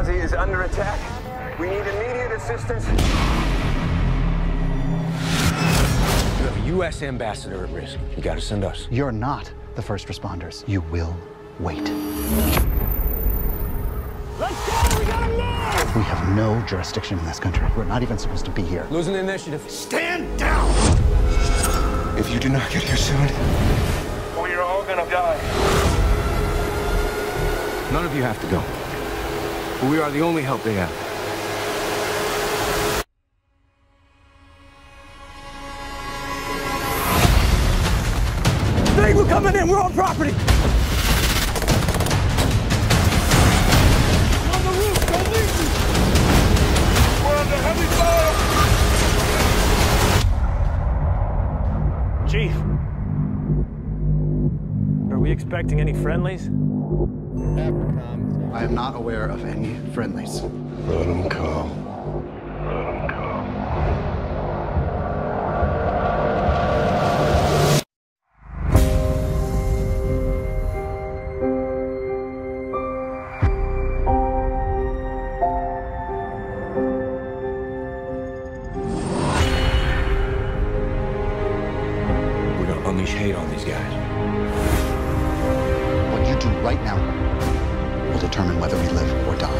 We need immediate assistance. You have a U.S. ambassador at risk. You gotta send us. You're not the first responders. You will wait. Let's go! We gotta move! We have no jurisdiction in this country. We're not even supposed to be here. Losing the initiative. Stand down! If you do not get here soon, We are all gonna die. None of you have to go. But we are the only help they have. Hey, we're coming in. We're on property. On the roof! Don't! We're under heavy fire! Chief. Are we expecting any friendlies? I am not aware of any friendlies. let them come. Let them come. We're gonna unleash hate on these guys. What you do right now will determine whether we live or die.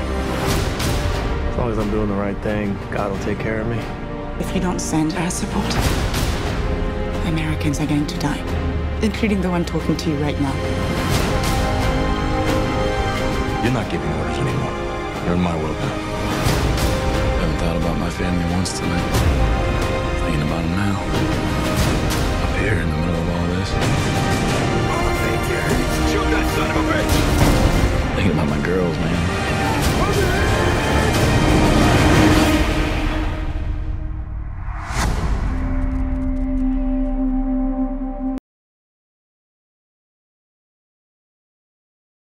As long as I'm doing the right thing, God will take care of me. If you don't send our support, Americans are going to die, including the one talking to you right now. You're not giving orders anymore. You're in my world now. I Haven't thought about my family once tonight.